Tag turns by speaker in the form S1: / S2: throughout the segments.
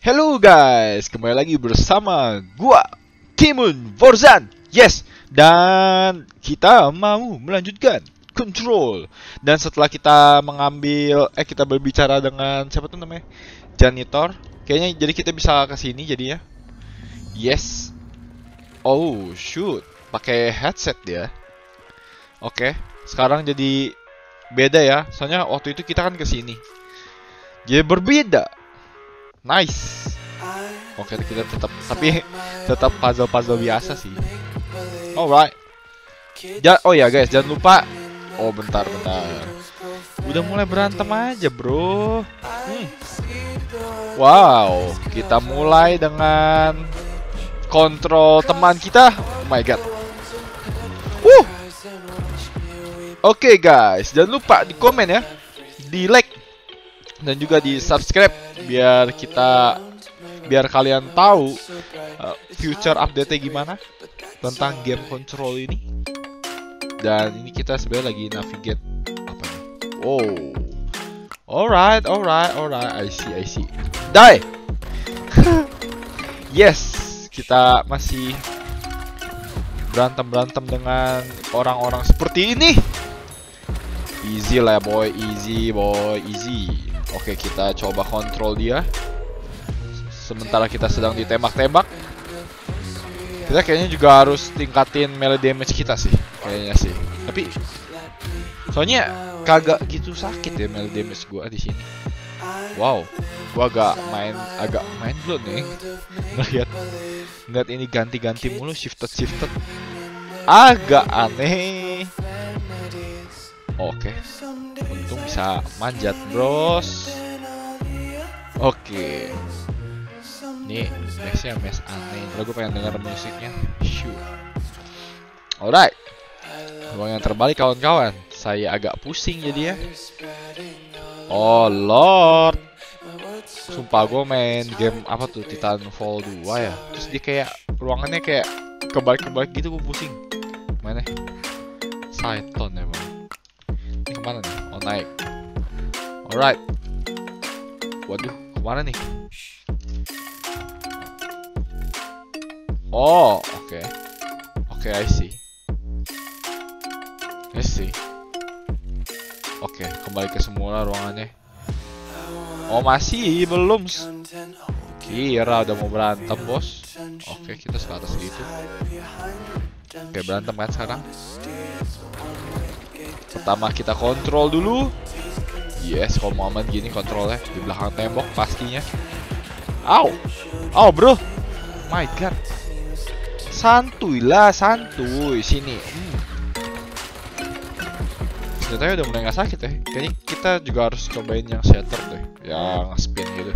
S1: Hello guys, kembali lagi bersama gua Timun Forzan. Yes, dan kita mau melanjutkan Control. Dan setelah kita mengambil eh kita berbicara dengan siapa tuh namanya? Janitor. Kayaknya jadi kita bisa ke sini jadinya. Yes. Oh, shoot. Pakai headset dia. Oke, sekarang jadi beda ya. Soalnya waktu itu kita kan ke sini. Jadi berbeda. Nice. Oke kita tetap tapi tetap puzzle-puzzle biasa sih. Alright. Ja oh ya guys jangan lupa. Oh bentar bentar. Udah mulai berantem aja bro. Hmm. Wow kita mulai dengan kontrol teman kita. Oh my god. Oke okay, guys jangan lupa di komen ya, di like dan juga di subscribe biar kita biar kalian tahu uh, future update gimana tentang game control ini. Dan ini kita sebenarnya lagi navigate apa nih oh alright alright alright. I see I see. Die yes kita masih berantem berantem dengan orang-orang seperti ini. Easy lah boy. Easy boy. Easy Oke, kita coba kontrol dia. Sementara kita sedang ditembak-tembak. Kita kayaknya juga harus tingkatin melee damage kita sih, kayaknya sih. Tapi soalnya kagak gitu sakit ya melee damage gua di sini. Wow, gua agak main agak main blown nih. Ngeliat ngeliat ini ganti-ganti mulu shifted shifted. Agak aneh. Oke. Untung bisa manjat, Bros. Oke. Nih, mesnya mes aneh. Lalu gue pengen denger musiknya. Shoot. Alright. Ruang yang terbalik kawan-kawan. Saya agak pusing jadi ya. Oh lord. Sumpah gue main game apa tuh Titanfall 2 ya. Terus dia kayak ruangannya kayak kebalik-kebalik gitu gue pusing. Mana? Saiton bang ke mana nih? Oh naik. Alright. Waduh, ke mana nih? Oh, oke. Okay. Oke, okay, I see. I see. Oke, okay, kembali ke semula ruangannya. Oh, masih belum. Kira udah mau berantem, bos. Oke, okay, kita ke atas gitu. Oke, okay, berantem kan sekarang? Pertama kita kontrol dulu. Yes, kalau Muhammad gini kontrolnya di belakang tembok pastinya. Aw, aw bro. My God. Santuy lah, santuy sini. Hmm. Ternyata udah mulai nggak sakit ya. Kayaknya kita juga harus cobain yang shatter deh, yang spin gitu.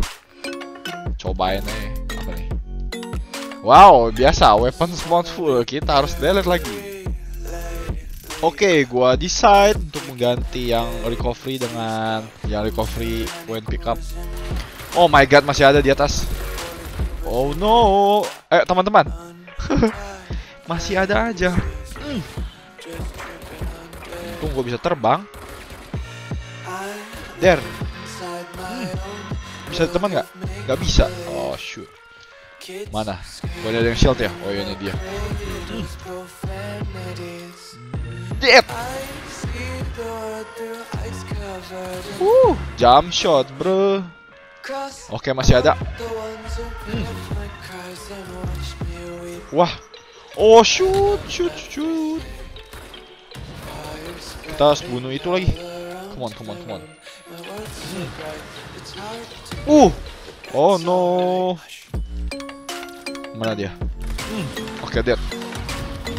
S1: Cobain aja apa nih? Wow, biasa weapon spawn full. Kita harus delete lagi. Oke, okay, gua decide untuk mengganti yang recovery dengan yang recovery when pick up. Oh my god, masih ada di atas. Oh no. Eh, teman-teman. masih ada aja. Hmm. Untung bisa terbang. There. Hmm. Bisa teman nggak? Nggak bisa. Oh shoot. Mana? Gua ada yang shield ya? Oh iya ini dia. Hmm. Dead. Uh, jump shot, bro. Oke, masih ada. Hmm. Wah. Oh, shoot, shoot, shoot. Kita harus bunuh itu lagi. Come on, come on, come on. Hmm. Uh. Oh no. Mana dia? Hmm. Oke, okay, dead.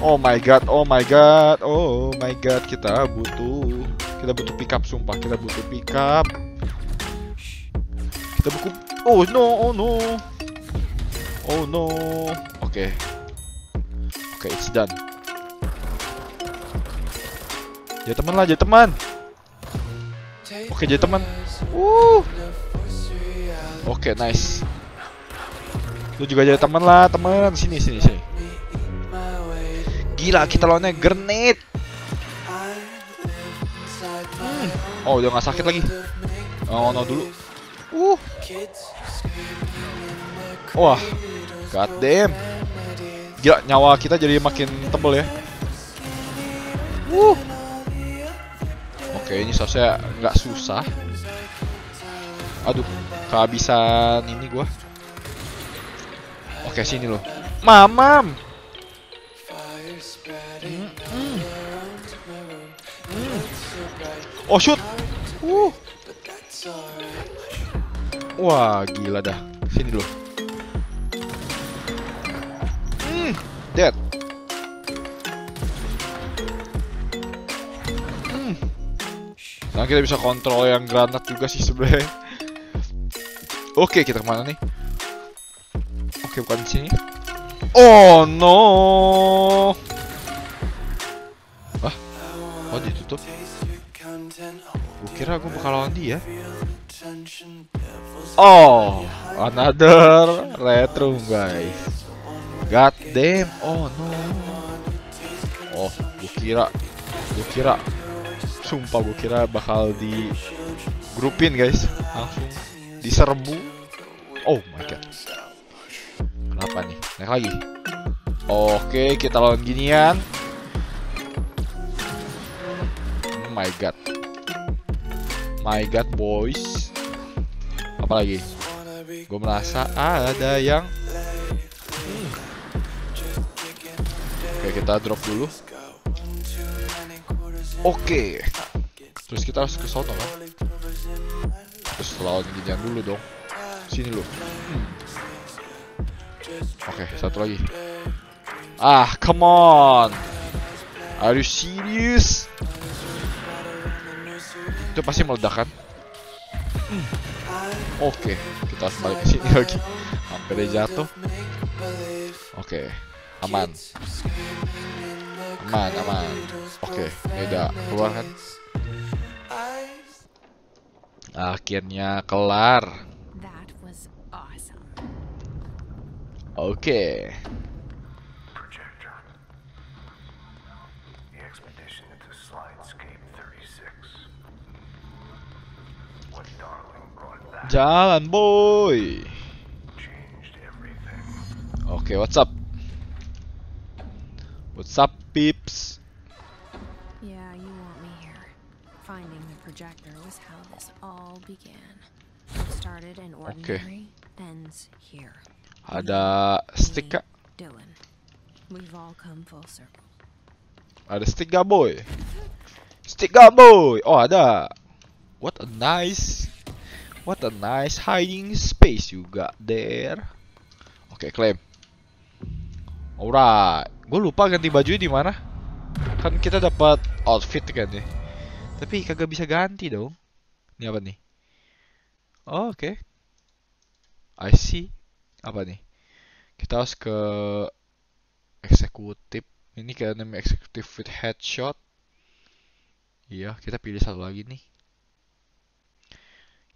S1: Oh my god, oh my god, oh my god, kita butuh kita butuh pickup sumpah, kita butuh pickup. Kita buku Oh no, oh no. Oh no. Oke. Okay. Oke, okay, it's done. Ya teman lah, jadi teman. Oke, okay, jadi teman. Uh. Oke, okay, nice. Lu juga jadi teman lah, teman. Sini, sini, sini. Gila kita lawannya grenade. Hmm. Oh udah nggak sakit lagi. Oh no dulu. Uh. Wah, god damn. Gila, nyawa kita jadi makin tebel ya. Wuh. Oke, ini seharusnya nggak susah. Aduh, kehabisan ini gua. Oke, sini loh. Mamam. Oh shoot. Uh. Wah, gila dah. Sini dulu. Hmm, dead. Hmm. Nah, kita bisa kontrol yang granat juga sih sebenarnya. Oke, kita ke mana nih? Oke, bukan di sini. Oh no. Kira gue bakal lawan dia. Oh, another retro guys. God damn. Oh no. Oh, gue kira, gue kira, sumpah gue kira bakal di grupin guys, langsung diserbu. Oh my god. Kenapa nih? Naik lagi. Oke, kita lawan ginian. Oh my god. My god, boys. Apa lagi? Gue merasa ada yang Hmm. Oke, kita drop dulu. Oke. Terus kita harus ke sono kan? Terus lawan ginian dulu dong. Sini lu. Hmm. Oke, satu lagi. Ah, come on. Are you serious? Itu pasti meledak kan? Hmm. Oke, kita harus balik ke sini lagi. Hampir dia jatuh. Oke, aman. Aman, aman. Oke, ini udah keluar kan? Akhirnya kelar. Oke.
S2: projector.
S1: Jalan, boy.
S2: changed everything.
S1: Oke, what's up? What's up, peeps?
S3: Yeah, you want me here. Finding the projector was how this all began. Started in ordinary, ends here.
S1: Ada stick kak?
S3: Dylan. We've all come full circle.
S1: Ada stick gak, boy? Stick gak, boy? Oh, ada. What a nice, what a nice hiding space you got there. Oke, claim. Alright, gue lupa ganti baju di mana. Kan kita dapat outfit kan ya. Tapi kagak bisa ganti dong. Ini apa nih? Oh, oke. I see. Apa nih? Kita harus ke eksekutif. Ini kayak namanya eksekutif with headshot. Iya, kita pilih satu lagi nih.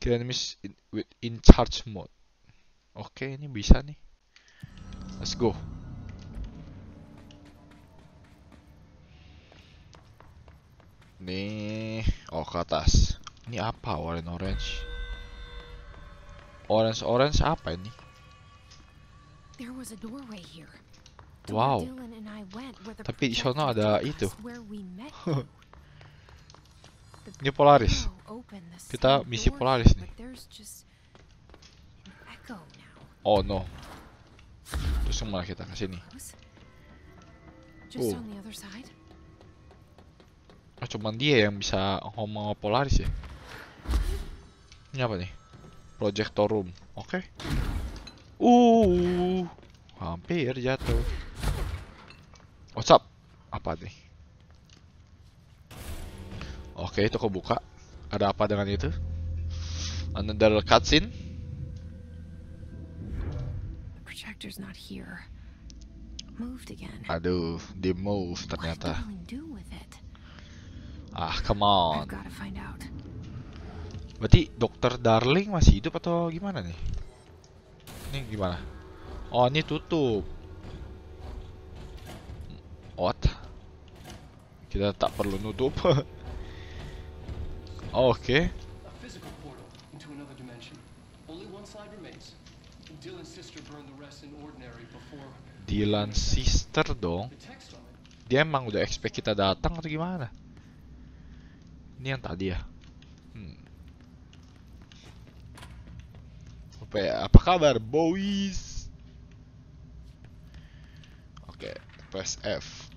S1: Enemies in, with in charge mode. Oke, ini bisa nih. Let's go. Nih, oh ke atas. Ini apa? Warna orange. Orange orange apa ini?
S3: There was a doorway here.
S1: Wow. Tapi di sono ada itu.
S3: us, Where we met you. The
S1: Ini Polaris.
S3: the
S1: Kita misi Polaris nih. Oh no. Terus ke mana kita ke sini? Oh. Oh, cuman dia yang bisa ngomong Polaris ya. Ini apa nih? Projector room. Oke. Uh, hampir jatuh. What's up? Apa nih? Oke, itu kebuka. Ada apa dengan itu? Another cutscene?
S3: The projector's not here. Moved again.
S1: Aduh, di move ternyata. Ah, come on. Berarti Dokter Darling masih hidup atau gimana nih? Ini gimana? Oh, ini tutup. What? Kita tak perlu nutup. Oke.
S4: A physical portal into another dimension. Only one side remains. Dylan sister burned the rest in ordinary before
S1: Dylan Sister dong. Dia emang udah expect kita datang atau gimana? Ini yang tadi ya. Hmm. Apa ya? Apa kabar, boys? Oke, press F.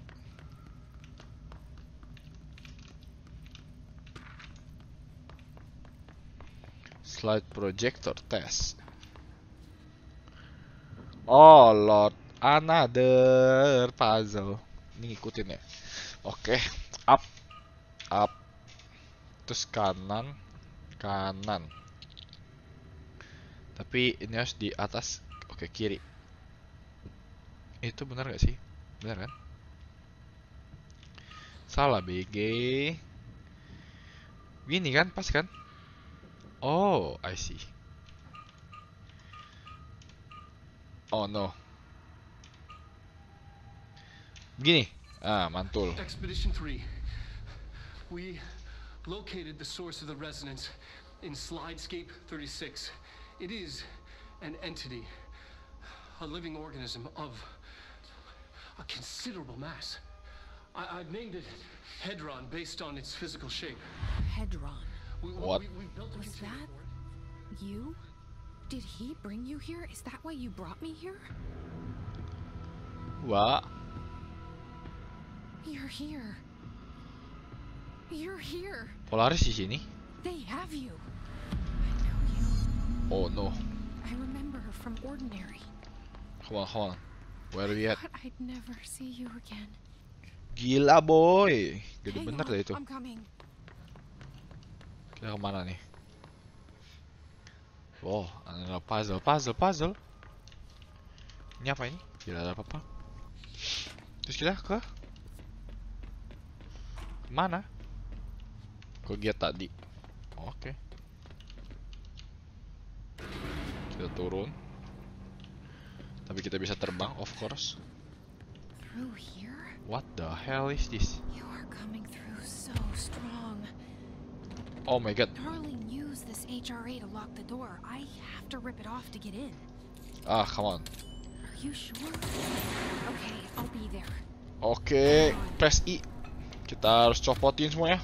S1: Slide projector test. Oh lord, another puzzle. Ini ngikutin ya. Oke, up, up, terus kanan, kanan. Tapi ini harus di atas. Oke, kiri. Itu benar gak sih? Benar kan? Salah BG. Gini kan, pas kan? Oh, I see. Oh no. Gini. Ah, mantul.
S4: Expedition 3. We located the source of the resonance in Slidescape 36. It is an entity, a living organism of a considerable mass. I- I've named it Hedron based on its physical shape.
S3: Hedron.
S4: We, we-
S1: What?
S4: We, we
S3: Was that- You? Did he bring you here? Is that why you brought me here?
S1: What?
S3: You're here. You're here.
S1: Polaris is sini.
S3: They have you. I know you.
S1: Oh no.
S3: I remember her from Ordinary.
S1: Come on, come on. Where are we at?
S3: I'd never see you again.
S1: Gila boy. Gede
S3: Hang
S1: bener deh itu.
S3: I'm coming.
S1: Kita ke mana nih? Wow, ada puzzle, puzzle, puzzle. Ini apa ini? Tidak ada apa-apa. Terus kita ke mana? Ke giat tadi. Oke. Kita turun. Tapi kita bisa terbang, of course.
S3: Through here?
S1: What the hell is this?
S3: You are coming through so strong.
S1: Oh my god.
S3: Darling used this HRA to lock the door. I have to rip it off to get in.
S1: Ah, come on.
S3: Are you sure? Okay, I'll be there.
S1: Oke, press I. Kita harus copotin semuanya.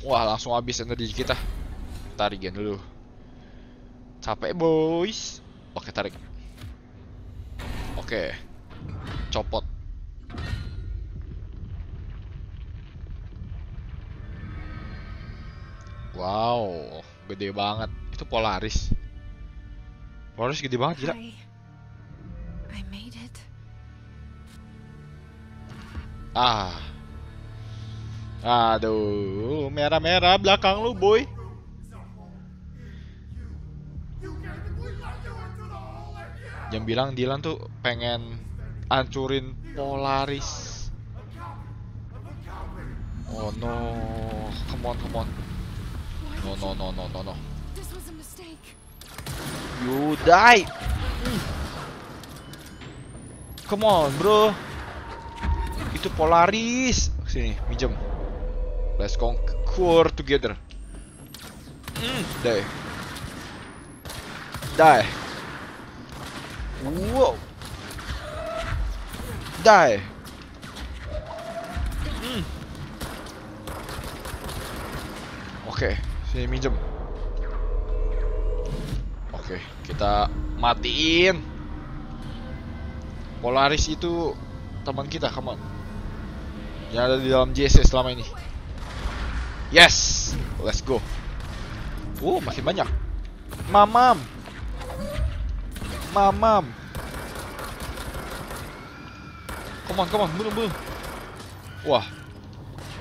S1: Wah, langsung habis energi kita. Tarik gen dulu. Capek, boys. Oke, tarik. Oke. Copot. Wow, gede banget. Itu Polaris. Polaris gede banget, gila.
S3: I, I made it.
S1: Ah. Aduh, merah-merah belakang lu, boy. Yang bilang Dylan tuh pengen ancurin Polaris. Oh no, come on, come on. No, no, no, no, no, no.
S3: This was a mistake.
S1: You die. Come on, bro. Itu Polaris. Sini, minjem. Let's conquer together. Mm, die. Die. Wow. Die. Mm. Oke, sini minjem. Oke, kita matiin. Polaris itu teman kita, come on. Yang ada di dalam JC selama ini. Yes, let's go. Uh, makin banyak. Mamam. Mamam. Come on, come on, bunuh, bunuh. Wah.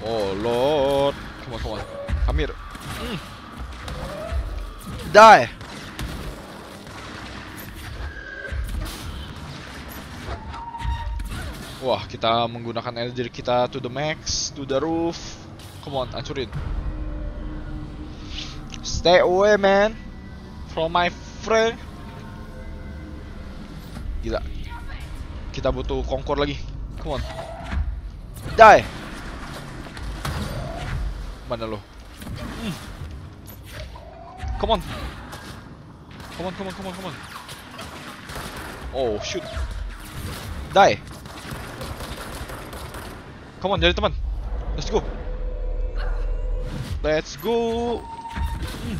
S1: Oh, Lord. Come on, come on. Amir. Die. Wah, kita menggunakan energi kita to the max, to the roof. Come on, hancurin. Stay away, man. From my friend. Gila. Kita butuh kongkor lagi. Come on. Die. Mana lo? Come on. Come on, come on, come on, come on. Oh, shoot. Die. Come on, jadi teman. Let's go. Let's go. Mm.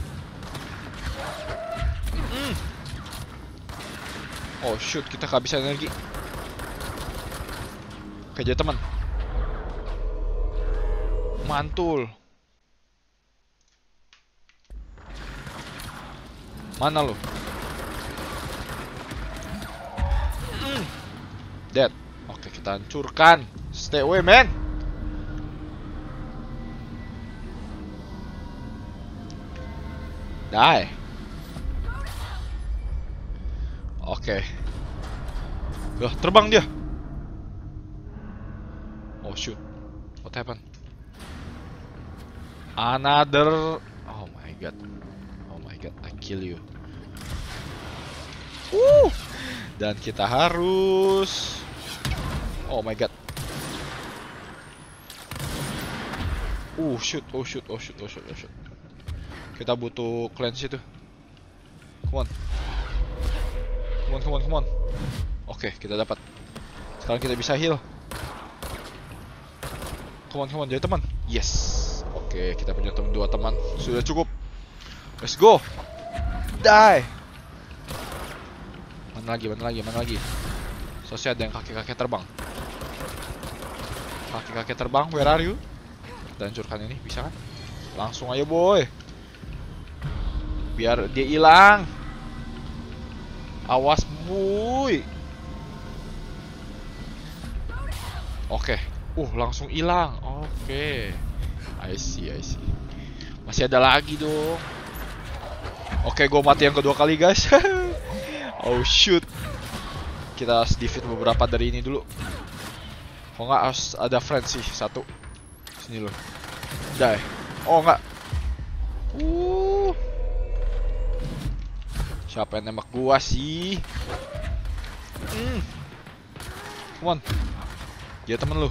S1: Mm. Oh shoot, kita kehabisan energi. Oke, jadi teman. Mantul. Mana lu? Dead. Oke, kita hancurkan. Stay away, man. Die. Oke. Loh, terbang dia. Oh shoot. What happened? Another Oh my god. I kill you. Uh. Dan kita harus Oh my god. Uh, shoot, oh shoot, oh shoot, oh shoot, oh shoot. Kita butuh cleanse itu. Come on. Come on, come on, come on. Oke, kita dapat. Sekarang kita bisa heal. Come on, come on, jadi teman. Yes. Oke, kita punya teman dua teman. Sudah cukup. Let's go. Die. Mana lagi, mana lagi, mana lagi. Sosial ada yang kaki-kaki terbang. Kaki-kaki terbang, where are you? Kita hancurkan ini, bisa kan? Langsung aja boy. Biar dia hilang. Awas boy. Oke. Uh, langsung hilang. Oke. I see, I see. Masih ada lagi dong. Oke, gue mati yang kedua kali, guys. oh shoot. Kita harus defeat beberapa dari ini dulu. Kok nggak harus ada friend sih satu. Sini loh. Die. Oh nggak. Uh. Siapa yang nembak gua sih? Hmm. Come on. Dia temen lu.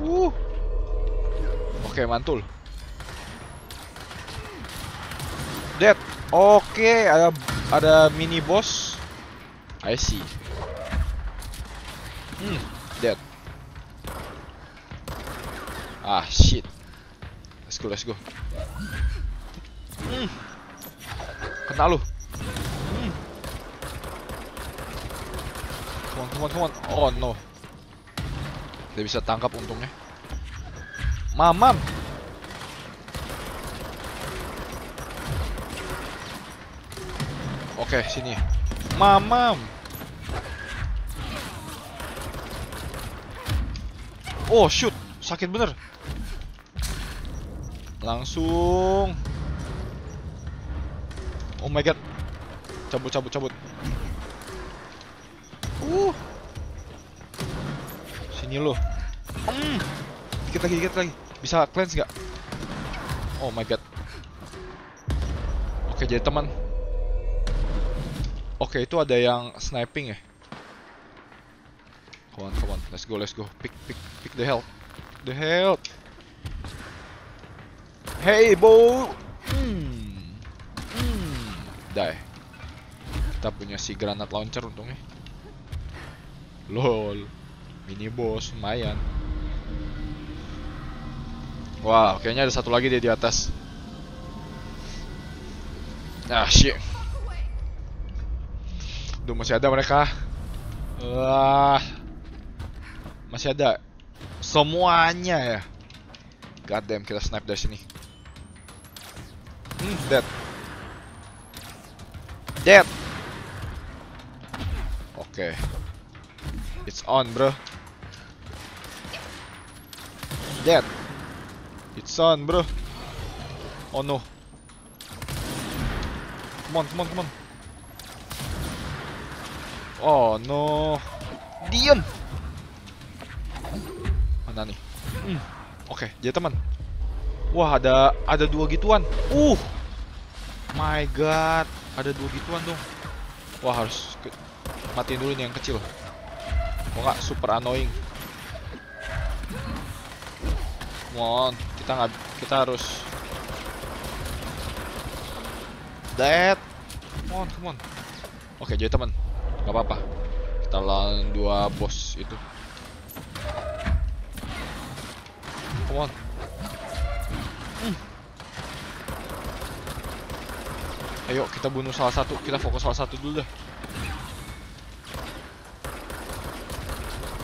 S1: Uh. Oke, mantul. Dead. Oke, ada ada mini boss. I see. Hmm, dead. Ah, shit. Let's go, let's go. Hmm. Kena lu. Hmm. Come on, come on, come on. Oh no. Dia bisa tangkap untungnya. Mamam. Oke, sini. Mamam. Oh, shoot. Sakit bener. Langsung. Oh my god. Cabut, cabut, cabut. Uh. Sini lo. Hmm. Dikit lagi, dikit lagi. Bisa cleanse nggak? Oh my god. Oke, jadi teman. Oke, itu ada yang sniping ya. Come on, come on. Let's go, let's go. Pick, pick, pick the health. The health. Hey, bo. Hmm. Hmm. Die. Kita punya si granat launcher untungnya. Lol. Mini boss lumayan. Wow, kayaknya ada satu lagi dia di atas. Ah, shit. Duh, masih ada mereka. Wah. Masih ada. Semuanya ya. God damn, kita snipe dari sini. Hmm, dead. Dead. Oke. Okay. It's on, bro. Dead. It's on, bro. Oh no. Come on, come on, come on. Oh no. Diam. Mana nih? Hmm. Oke, okay, jadi teman. Wah, ada ada dua gituan. Uh. My god, ada dua gituan dong. Wah, harus ke matiin dulu nih yang kecil. Kok nggak super annoying. Come on, kita nggak kita harus Dead. come on, come on. Oke, jadi teman, nggak apa-apa. Kita lawan dua bos itu. Come on. Hmm. Ayo kita bunuh salah satu, kita fokus salah satu dulu dah.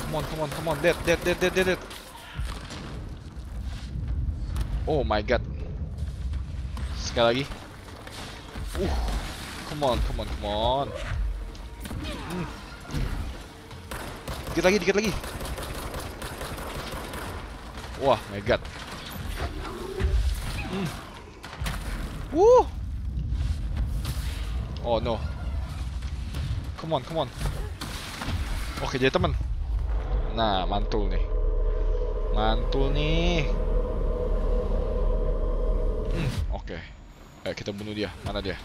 S1: Come on, come on, come on, dead, dead, dead, dead, dead, dead. Oh my god. Sekali lagi. Uh, come on, come on, come on. Dikit lagi, dikit lagi. Wah, my god. Hmm. Wuh. Oh no. Come on, come on. Oke, jadi teman. Nah, mantul nih. Mantul nih. Hmm, oke. Ayo kita bunuh dia. Mana dia?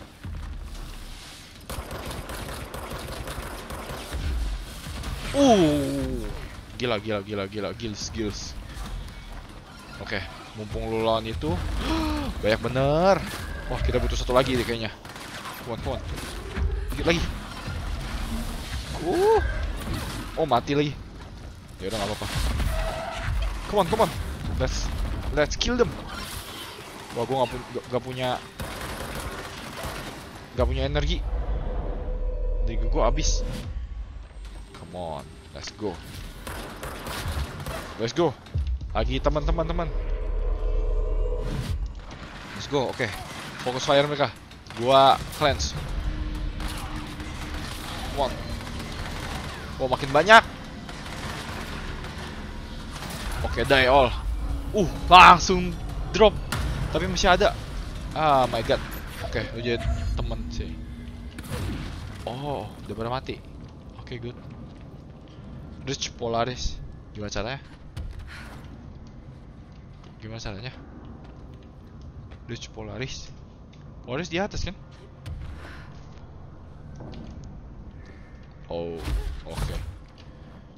S1: Uh. Gila, gila, gila, gila, gils, gils. Oke, mumpung lu lawan itu banyak bener. Wah, kita butuh satu lagi deh kayaknya. Come on. Dikit lagi. Uh. Oh, mati lagi. Ya udah nggak apa-apa. Come on, come on. Let's let's kill them. Wah, gua nggak pu gak punya nggak punya energi. Energi gua habis. Come on, let's go. Let's go. Lagi teman-teman teman. Let's go. Oke. Fokus fire mereka. Gua cleanse. Come on. Oh, makin banyak. Oke, die all. Uh, langsung drop. Tapi masih ada. Ah, my god. Oke, lu jadi temen sih. Oh, udah pada mati. Oke, good. Reach Polaris. Gimana caranya? Gimana caranya? Reach Polaris. Polaris di atas kan? Oh, oke.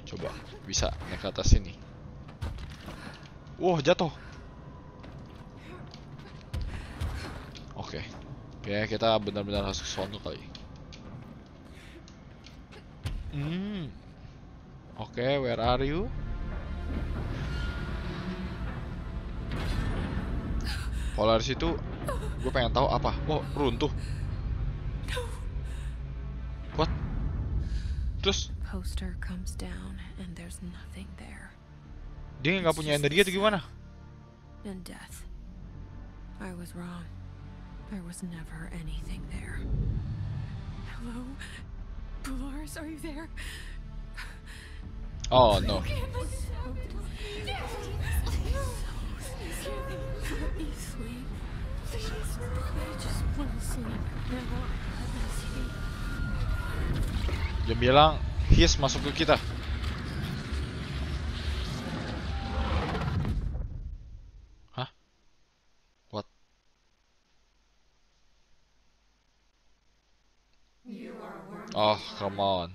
S1: Coba bisa naik ke atas sini. Wah, jatuh. Oke. Kayaknya kita benar-benar harus ke kali. Hmm. Oke, where are you? Polaris itu gue pengen tahu apa. Oh, runtuh. What? Terus
S3: Poster comes down and there's nothing there.
S1: dia nggak punya energi atau gimana?
S3: And death. I was wrong. There was never anything there. Hello? Polaris, are you there?
S1: Oh,
S3: me sleep.
S1: Dia bilang his masuk ke kita. What? Oh, come on.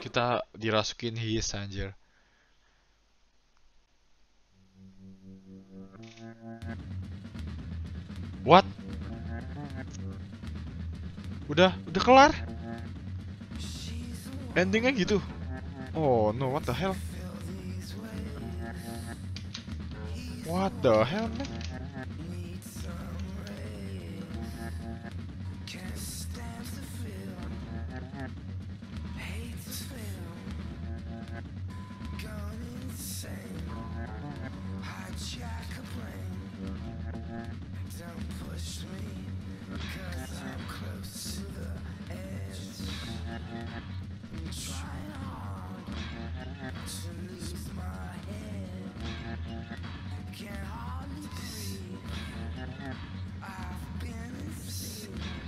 S1: Kita dirasukin his anjir. What? Udah, udah kelar. Endingnya gitu. Oh no, what the hell? What the hell, man?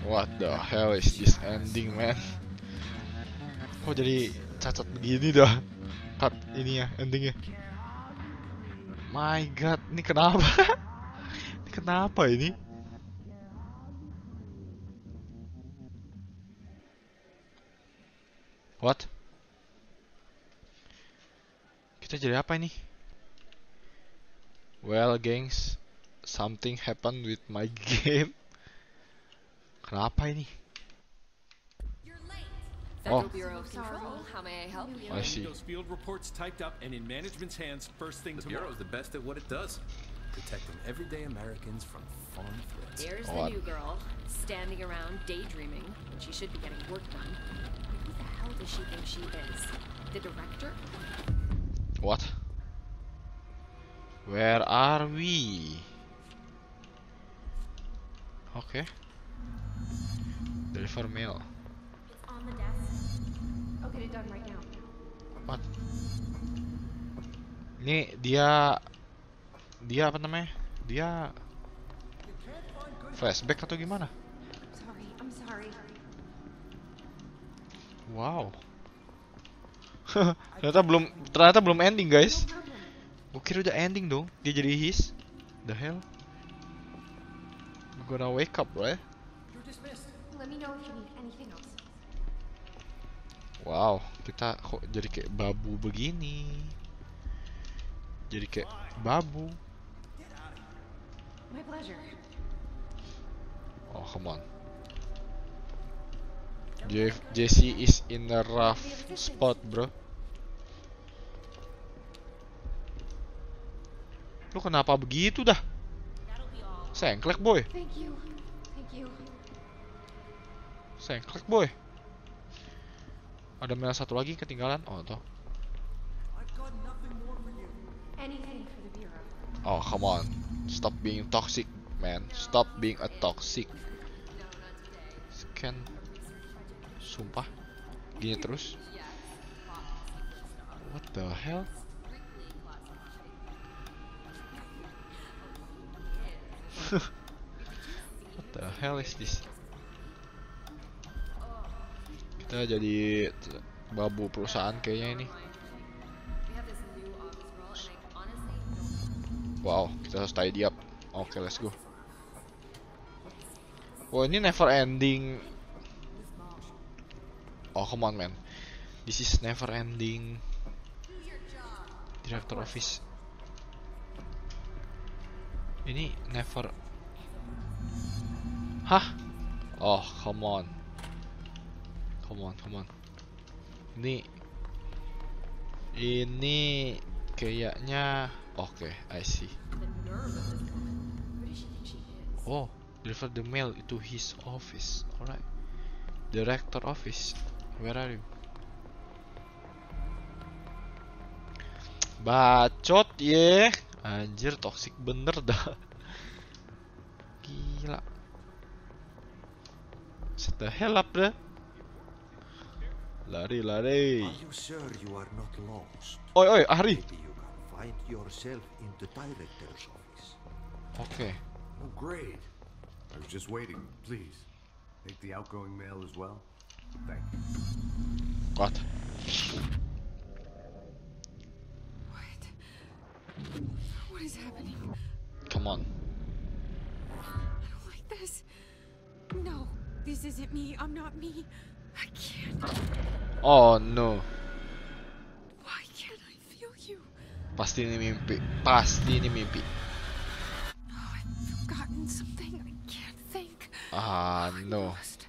S1: What the hell is this ending, man? Kok jadi cacat begini dah? Cut ini ya, endingnya. My god, ini kenapa? ini kenapa ini? What? Kita jadi apa ini? Well, gengs, something happened with my game. Kenapa ini? Oh.
S5: Federal
S1: Oh.
S5: Bureau of Control. How may I help you?
S1: See.
S6: Those field reports typed up and in management's hands first thing
S7: The
S6: tomorrow.
S7: Bureau's the best at what it does. Protecting everyday Americans from foreign threats.
S5: There's
S1: Oh,
S5: the new girl, standing around daydreaming when she should be getting work done. Who the hell does she think she is? The director?
S1: What? Where are we? Okay. Deliver mail. What? Ini dia dia apa namanya? Dia flashback atau gimana? Wow. ternyata belum ternyata belum ending guys. Gue kira udah ending dong. Dia jadi his. The hell? We're gonna wake up, right?
S3: Let me know if you need anything else.
S1: Wow, kita kok jadi kayak babu begini? Jadi kayak babu.
S3: My pleasure.
S1: Oh, come on. Jeff Jesse is in a rough spot, bro. Lu kenapa begitu dah? Sengklek, boy.
S3: Thank you. Thank you.
S1: Sengklek, boy. Ada mail satu lagi ketinggalan. Oh,
S3: Bureau.
S1: Oh, come on. Stop being toxic, man. Stop being a toxic. Scan. Sumpah. Gini terus. What the hell? What the hell is this? Kita jadi babu perusahaan kayaknya ini. Wow, kita harus tidy up. Oke, let's go. Wah, ini never ending. Oh, come on, man. This is never ending. Director office. Ini never. Hah? Oh, come on. Come on, come on. Ini ini kayaknya oke, I see. Oh, deliver the mail to his office. Alright. Director office. Where are you? Bacot ye. Anjir toxic bener dah. Gila. Set the hell up dah. Lari lari.
S8: Are you sure you are not lost?
S1: Oi oi Ahri.
S8: Maybe you can find yourself in the director's office.
S1: Oke.
S2: Oh, great. I was just waiting. Please, take the outgoing mail as well. Thank you.
S1: What?
S3: What? What is happening?
S1: Come on.
S3: I don't like this. No, this isn't me. I'm not me. I can't.
S1: Oh no.
S3: Why can't I feel you?
S1: Pasti ini mimpi. Pasti ini mimpi.
S3: Oh, I've forgotten something. I can't think.
S1: Ah
S3: I'm
S1: no.
S3: lost.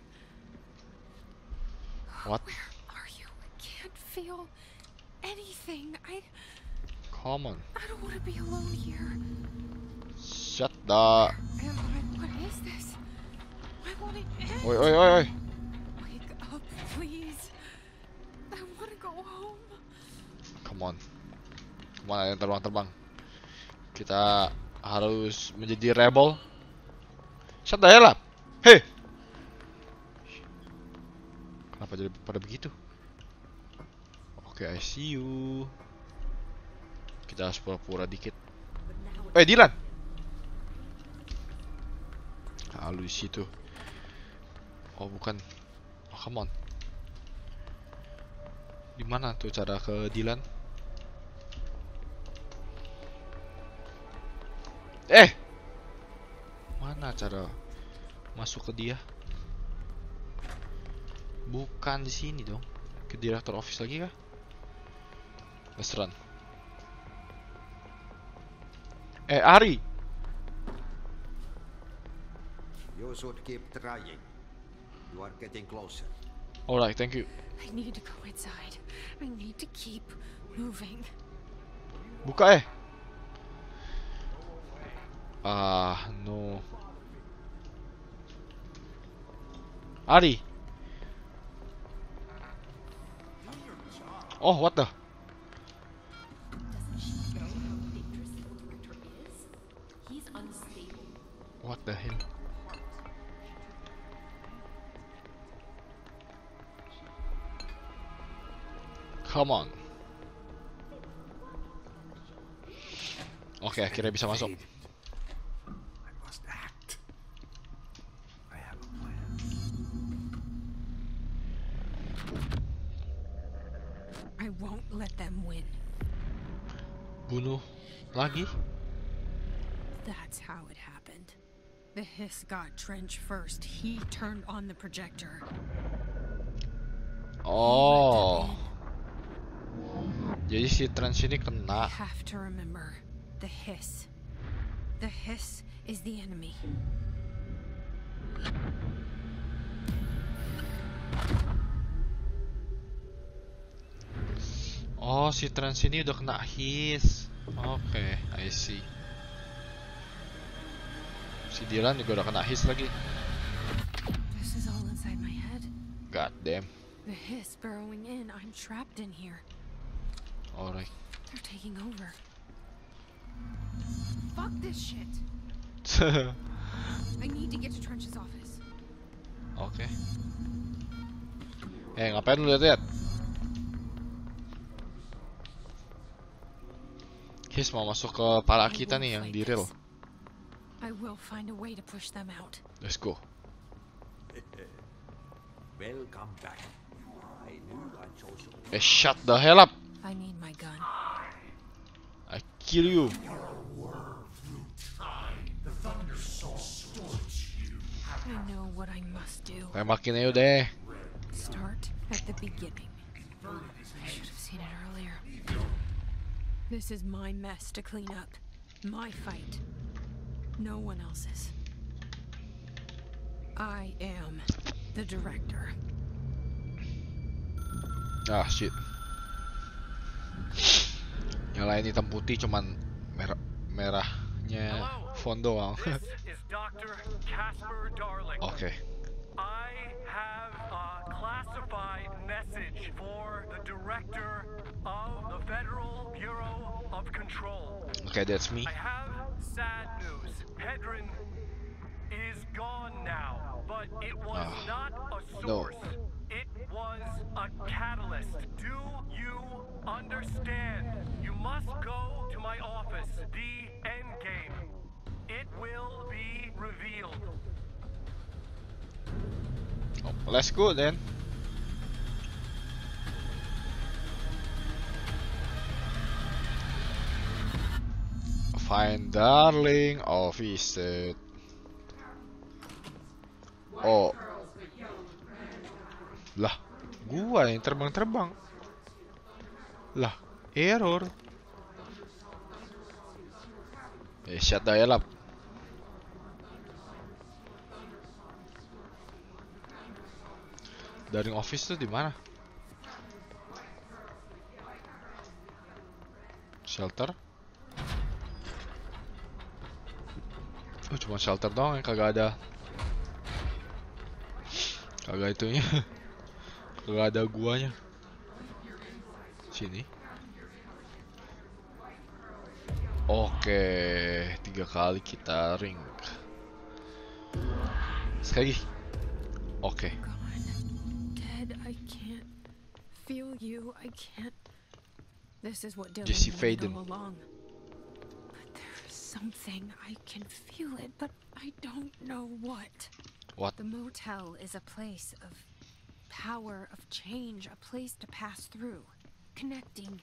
S1: What?
S3: Where are you? I can't feel anything. I
S1: Come on.
S3: I don't want to be alone here.
S1: Shut the.
S3: Am
S1: Oi oi oi oi.
S3: Wake up, please. I want to go home.
S1: Come on. Come on, terbang-terbang. Kita harus menjadi rebel. Shut the hell up. Hey. Kenapa jadi pada begitu? Oke, I see you. Kita harus pura-pura dikit. Eh, Dylan. Lu di situ. Oh, bukan. Oh, come on. Di mana tuh cara ke Dylan? Eh, mana cara masuk ke dia? Bukan di sini dong. Ke director office lagi kah? Let's. Eh, Ari.
S8: You should keep trying. You are getting closer.
S1: Alright, thank you.
S3: I need to go inside. I need to keep moving.
S1: Buka eh. Ah, no. Ari. Oh, what the?
S5: Doesn't she know how dangerous the director is? He's unstable.
S1: What the hell? Come on. Oke, akhirnya bisa masuk.
S2: I must act. I have a plan.
S3: I won't let them win.
S1: Bunuh lagi?
S3: That's how it happened. The hiss got Trench first. He turned on the projector.
S1: Oh. Jadi si trans ini kena.
S3: have to remember the hiss. The hiss is the enemy.
S1: Oh, si trans ini udah kena his. Oke, I see. Si Dylan juga udah kena his lagi.
S3: This is all inside my head.
S1: God damn.
S3: The hiss burrowing in. I'm trapped in here.
S1: Alright.
S3: They're taking over. Fuck this shit. I need to get to Trench's office.
S1: Oke. Eh, ngapain lu lihat-lihat? His mau masuk ke pala
S3: I
S1: kita nih yang di real.
S3: I will find a way to push them out.
S1: Let's go.
S8: Welcome back. I knew I chose you.
S1: Eh, shut the hell up!
S3: I need my gun.
S1: I kill you.
S3: I know what I must do.
S1: Tembakin aja deh.
S3: Start at the beginning. I should have seen it earlier. This is my mess to clean up. My fight. No one else's. I am the director.
S1: Ah, shit. Nyalain hitam putih cuman merah merahnya font doang. Oke.
S9: I have a classified message for the director of the Federal Bureau of Control.
S1: Oke, that's me.
S9: I have sad news. Hedron is gone now, but it was
S1: Ah,
S9: not a
S1: no.
S9: It was a catalyst. Do you understand? You must go to my office, the end game. It will be revealed.
S1: Oh, let's go then. Find darling of office. Oh. Lah, gua yang terbang-terbang. Lah, error. Eh, shut hell up. Daring office tuh di mana? Shelter? Oh, cuma shelter doang yang kagak ada. Kagak itunya. kagak ada guanya. Sini. Oke, tiga kali kita ring. Sekali lagi. Oke.
S3: Gone. Dead. I can't feel you. I can't. This is what Dylan
S1: Jesse
S3: wanted
S1: Faden.
S3: all along. But there's something. I can feel it, but I don't know what.
S1: What?
S3: The motel is a place of power, of change, a place to pass through, connecting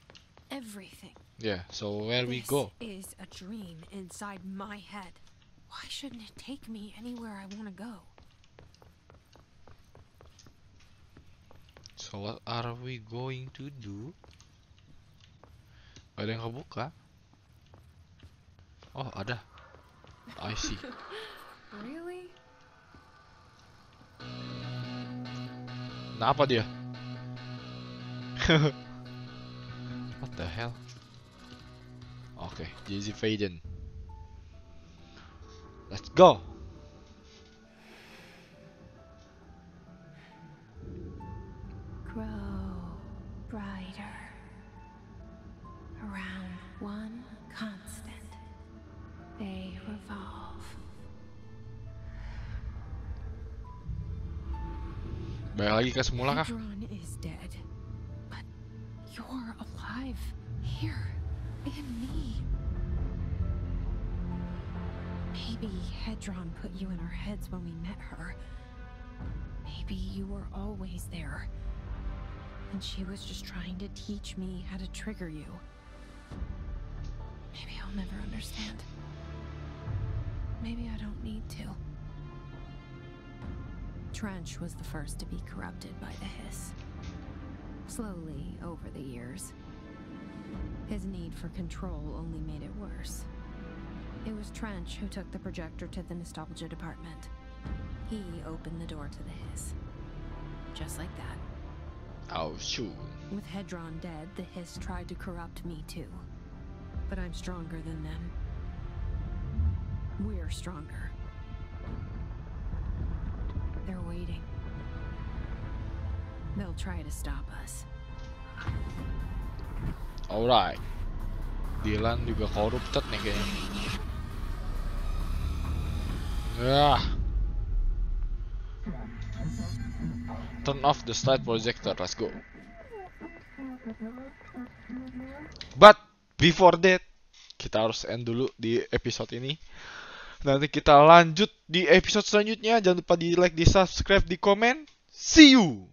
S3: everything.
S1: Yeah, so where we
S3: this
S1: go?
S3: is a dream inside my head. Why shouldn't it take me anywhere I want to go?
S1: So what are we going to do? Ada yang kebuka? Oh, ada. I see.
S5: Really?
S1: Dia? What the hell? Okay, Jay Faden. Let's go. Ke semula kah?
S3: Is dead, but you're alive here in me. Maybe Hedron put you in our heads when we met her. Maybe you were always there. And she was just trying to teach me how to trigger you. Maybe I'll never understand. Maybe I don't need to. Trench was the first to be corrupted by the hiss. Slowly, over the years. His need for control only made it worse. It was Trench who took the projector to the nostalgia department. He opened the door to the hiss. Just like that.
S1: Oh shoot.
S3: With Hedron dead, the hiss tried to corrupt me too. But I'm stronger than them. We're stronger. They'll try to stop us.
S1: Alright. Dylan juga corrupted nih kayaknya. Ya. Turn off the slide projector. Let's go. But before that, kita harus end dulu di episode ini. Nanti kita lanjut di episode selanjutnya. Jangan lupa di like, di subscribe, di komen. See you.